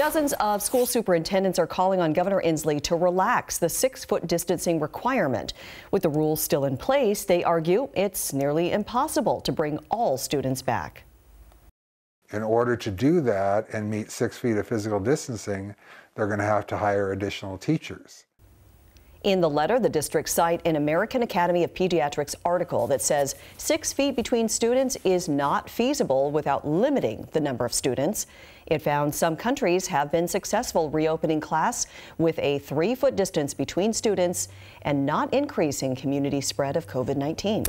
Dozens of school superintendents are calling on Governor Inslee to relax the six foot distancing requirement. With the rules still in place, they argue it's nearly impossible to bring all students back. In order to do that and meet six feet of physical distancing, they're going to have to hire additional teachers. In the letter, the district cite an American Academy of Pediatrics article that says six feet between students is not feasible without limiting the number of students. It found some countries have been successful reopening class with a three foot distance between students and not increasing community spread of COVID 19.